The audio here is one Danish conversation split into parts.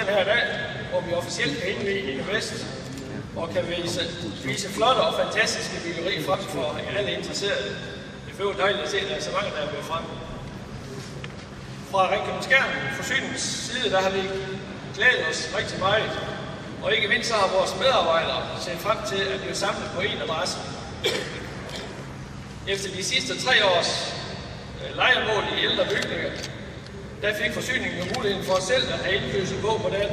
den her dag, hvor vi officielt kan indvige i Vest og kan vise, vise flotte og fantastiske byggeri frem for alle interesserede. Det er dejligt at se, at der er så mange, der er blevet frem. Fra Ringkøbing Skærm, forsynings side, der har vi glædet os rigtig meget. Og ikke mindst har vores medarbejdere set frem til at blive samlet på en adresse. Efter de sidste tre års øh, lejemål i ældre bygninger, der fik forsyningen jo muligheden for selv at have indflydelse på, hvordan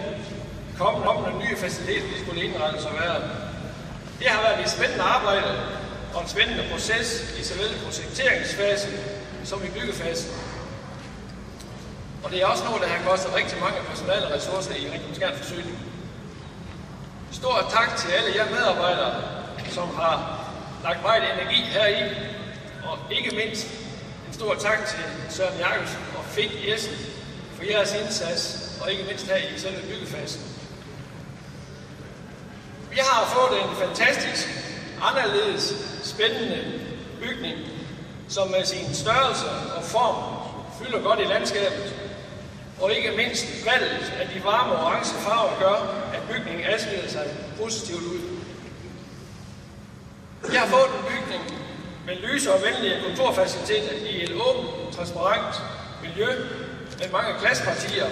kommende, den nye facilitet, de skulle indrettes og være. Det har været et spændende arbejde og en spændende proces i såvel projekteringsfasen som i byggefasen. Og det er også noget, der har kostet rigtig mange personale ressourcer i Ringkøbing Forsyning. Stor tak til alle jer medarbejdere, som har lagt meget energi heri, og ikke mindst stor tak til Søren Jakobsen og Fink Jessen for jeres indsats, og ikke mindst her i selve byggefasen. Vi har fået en fantastisk, anderledes, spændende bygning, som med sin størrelse og form fylder godt i landskabet, og ikke mindst valget af de varme orange farver gør, at bygningen adskiller sig positivt ud. Vi har fået en bygning med lyse og venlige kontorfaciliteter i et åbent, transparent miljø med mange glaspartier.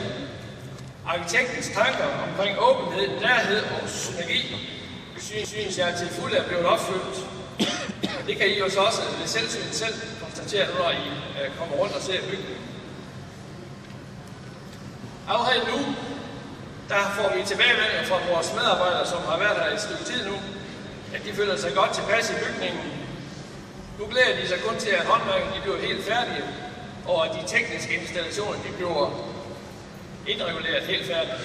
Arkitektens tanker omkring åbenhed, nærhed og synergi synes jeg til fulde er blevet opfyldt. Det kan I jo så også ved selvsyn selv konstatere, når I øh, kommer rundt og ser bygningen. Allerede nu, der får vi tilbagemeldinger fra vores medarbejdere, som har været her et stykke tid nu, at de føler sig godt tilpas i bygningen. Nu glæder de sig kun til, at håndværken de bliver helt færdige, og at de tekniske installationer de bliver indreguleret helt færdigt.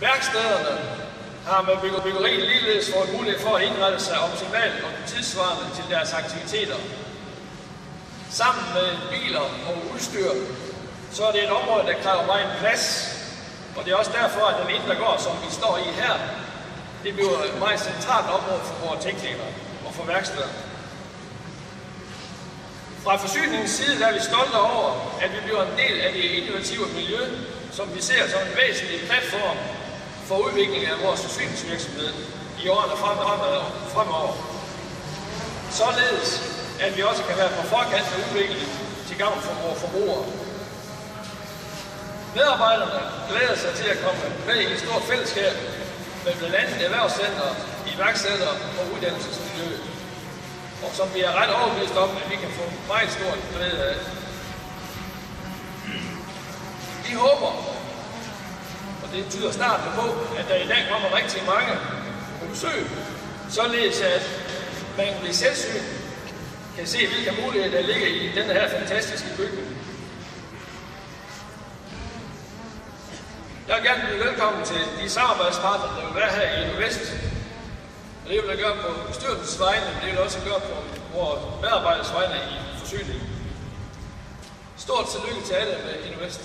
Værkstederne har med byggeriet ligeledes fået mulighed for at indrette sig optimalt og tidsvarende til deres aktiviteter. Sammen med biler og udstyr, så er det et område, der kræver meget plads. Og det er også derfor, at den indre gård, som vi står i her, det bliver et meget centralt område for vores teknikere og for værksteder. Fra forsyningens side der er vi stolte over, at vi bliver en del af det innovative miljø, som vi ser som en væsentlig platform for udviklingen af vores forsyningsvirksomhed i årene fremover. Således, at vi også kan være på forkant med udviklingen til gavn for vores forbrugere. Medarbejderne glæder sig til at komme med i et stort fællesskab med blandt andet erhvervscenter, iværksætter og uddannelsesmiljøet, og som vi er ret overbevist om, at vi kan få meget stort glæde af. Vi håber, og det tyder snart på, at der i dag kommer rigtig mange på besøg, således at man ved selvsyn kan se, hvilke muligheder der ligger i denne her fantastiske bygning. Jeg vil gerne byde velkommen til de samarbejdspartnere, der vil være her i Nordvest. Og det vil jeg gøre på bestyrelsens vegne, men det vil jeg også gøre på vores medarbejderes vegne i forsyningen. Stort tillykke til alle med Innovest.